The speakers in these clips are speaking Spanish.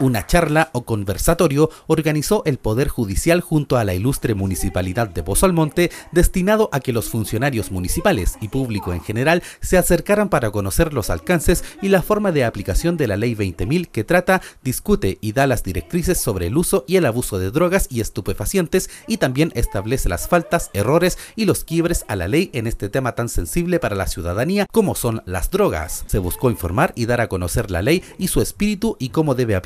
Una charla o conversatorio organizó el Poder Judicial junto a la ilustre Municipalidad de Pozo Almonte destinado a que los funcionarios municipales y público en general se acercaran para conocer los alcances y la forma de aplicación de la Ley 20.000 que trata, discute y da las directrices sobre el uso y el abuso de drogas y estupefacientes y también establece las faltas, errores y los quiebres a la ley en este tema tan sensible para la ciudadanía como son las drogas. Se buscó informar y dar a conocer la ley y su espíritu y cómo debe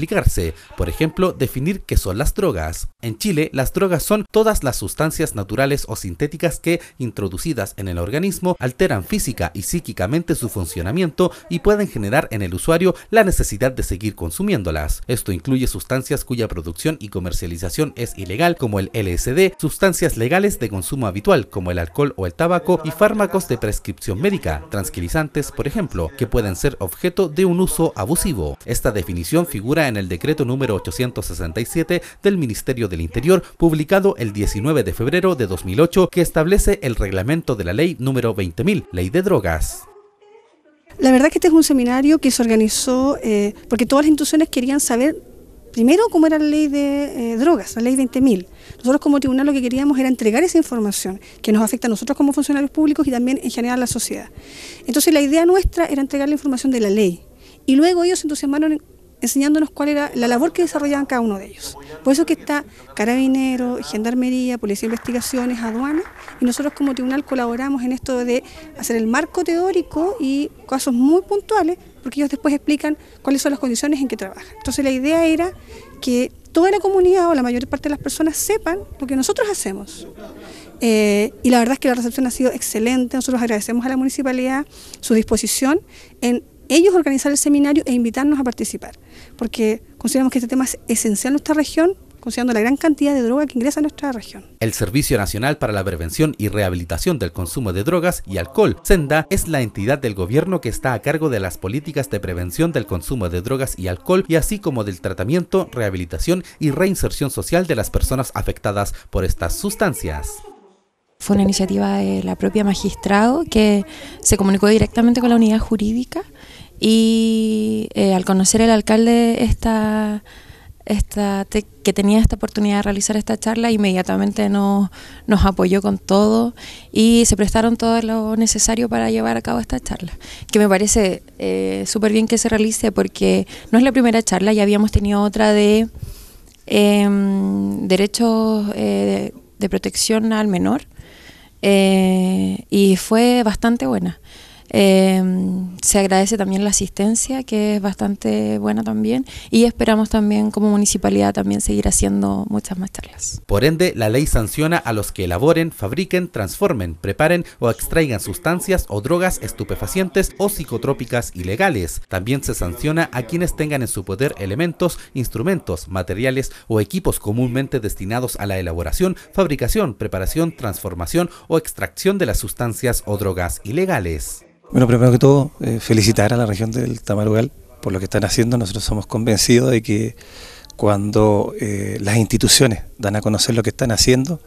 por ejemplo, definir qué son las drogas. En Chile, las drogas son todas las sustancias naturales o sintéticas que, introducidas en el organismo, alteran física y psíquicamente su funcionamiento y pueden generar en el usuario la necesidad de seguir consumiéndolas. Esto incluye sustancias cuya producción y comercialización es ilegal, como el LSD, sustancias legales de consumo habitual, como el alcohol o el tabaco, y fármacos de prescripción médica, tranquilizantes, por ejemplo, que pueden ser objeto de un uso abusivo. Esta definición figura en el decreto número 867 del Ministerio del Interior, publicado el 19 de febrero de 2008, que establece el reglamento de la ley número 20.000, Ley de Drogas. La verdad que este es un seminario que se organizó eh, porque todas las instituciones querían saber primero cómo era la ley de eh, drogas, la ley 20.000. Nosotros como tribunal lo que queríamos era entregar esa información que nos afecta a nosotros como funcionarios públicos y también en general a la sociedad. Entonces la idea nuestra era entregar la información de la ley. Y luego ellos se entusiasmaron enseñándonos cuál era la labor que desarrollaban cada uno de ellos. Por eso que está Carabinero, Gendarmería, Policía de Investigaciones, Aduana, y nosotros como tribunal colaboramos en esto de hacer el marco teórico y casos muy puntuales, porque ellos después explican cuáles son las condiciones en que trabajan. Entonces la idea era que toda la comunidad o la mayor parte de las personas sepan lo que nosotros hacemos. Eh, y la verdad es que la recepción ha sido excelente. Nosotros agradecemos a la municipalidad su disposición en ellos organizar el seminario e invitarnos a participar, porque consideramos que este tema es esencial en nuestra región, considerando la gran cantidad de droga que ingresa a nuestra región. El Servicio Nacional para la Prevención y Rehabilitación del Consumo de Drogas y Alcohol, SENDA, es la entidad del gobierno que está a cargo de las políticas de prevención del consumo de drogas y alcohol y así como del tratamiento, rehabilitación y reinserción social de las personas afectadas por estas sustancias. Fue una iniciativa de la propia magistrado que se comunicó directamente con la unidad jurídica y eh, al conocer el alcalde esta, esta que tenía esta oportunidad de realizar esta charla, inmediatamente nos, nos apoyó con todo y se prestaron todo lo necesario para llevar a cabo esta charla, que me parece eh, súper bien que se realice porque no es la primera charla, ya habíamos tenido otra de em, derechos eh, de protección al menor y fue bastante buena. Eh, se agradece también la asistencia, que es bastante buena también, y esperamos también como municipalidad también seguir haciendo muchas más charlas. Por ende, la ley sanciona a los que elaboren, fabriquen, transformen, preparen o extraigan sustancias o drogas estupefacientes o psicotrópicas ilegales. También se sanciona a quienes tengan en su poder elementos, instrumentos, materiales o equipos comúnmente destinados a la elaboración, fabricación, preparación, transformación o extracción de las sustancias o drogas ilegales. Bueno, primero que todo, eh, felicitar a la región del Tamarugal por lo que están haciendo. Nosotros somos convencidos de que cuando eh, las instituciones dan a conocer lo que están haciendo,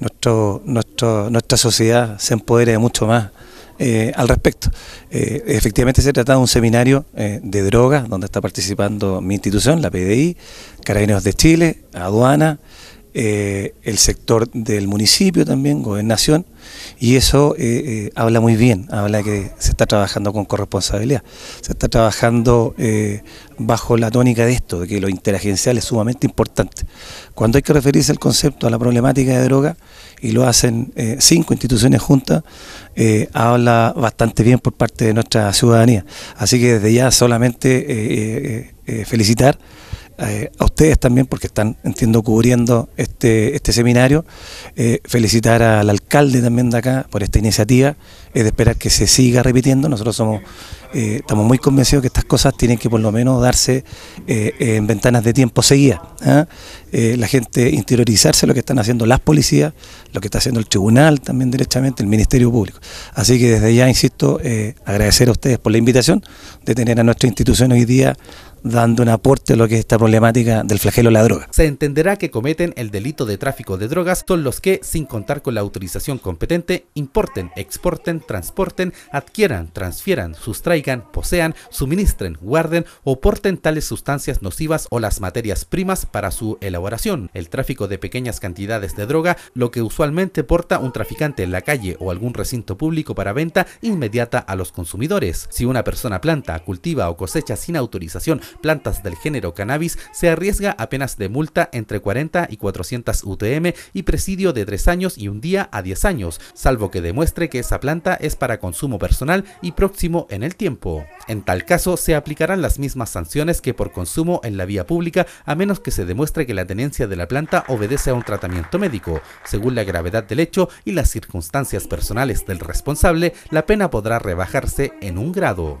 nuestro, nuestro, nuestra sociedad se empodera de mucho más eh, al respecto. efectivamente se trata de un seminario de drogas donde está participando mi institución, la PDI, Carabineros de Chile, Aduana, eh, el sector del municipio también, gobernación, y eso eh, eh, habla muy bien, habla que se está trabajando con corresponsabilidad, se está trabajando bajo la tónica de esto, de que lo interagencial es sumamente importante. Cuando hay que referirse el concepto a la problemática de droga, y lo hacen cinco instituciones juntas, habla bastante bien por parte de nuestra ciudadanía. Así que desde ya solamente felicitar eh, a ustedes también, porque están, entiendo, cubriendo este, este seminario. Eh, felicitar al alcalde también de acá por esta iniciativa. Es de esperar que se siga repitiendo. Nosotros somos eh, estamos muy convencidos que estas cosas tienen que por lo menos darse en ventanas de tiempo seguidas. ¿ah? la gente interiorizarse lo que están haciendo las policías, lo que está haciendo el tribunal también derechamente, el Ministerio Público. Así que desde ya, insisto, agradecer a ustedes por la invitación de tener a nuestra institución hoy día dando un aporte a lo que es esta problemática del flagelo de la droga. Se entenderá que cometen el delito de tráfico de drogas son los que, sin contar con la autorización competente, importen, exporten, transporten, adquieran, transfieran, sustraigan posean, suministren, guarden o porten tales sustancias nocivas o las materias primas para su elaboración. El tráfico de pequeñas cantidades de droga, lo que usualmente porta un traficante en la calle o algún recinto público para venta inmediata a los consumidores. Si una persona planta, cultiva o cosecha sin autorización plantas del género cannabis, se arriesga a penas de multa entre 40 y 400 UTM y presidio de 3 años y un día a 10 años, salvo que demuestre que esa planta es para consumo personal y próximo en el En tal caso, se aplicarán las mismas sanciones que por consumo en la vía pública, a menos que se demuestre que la tenencia de la planta obedece a un tratamiento médico. Según la gravedad del hecho y las circunstancias personales del responsable, la pena podrá rebajarse en un grado.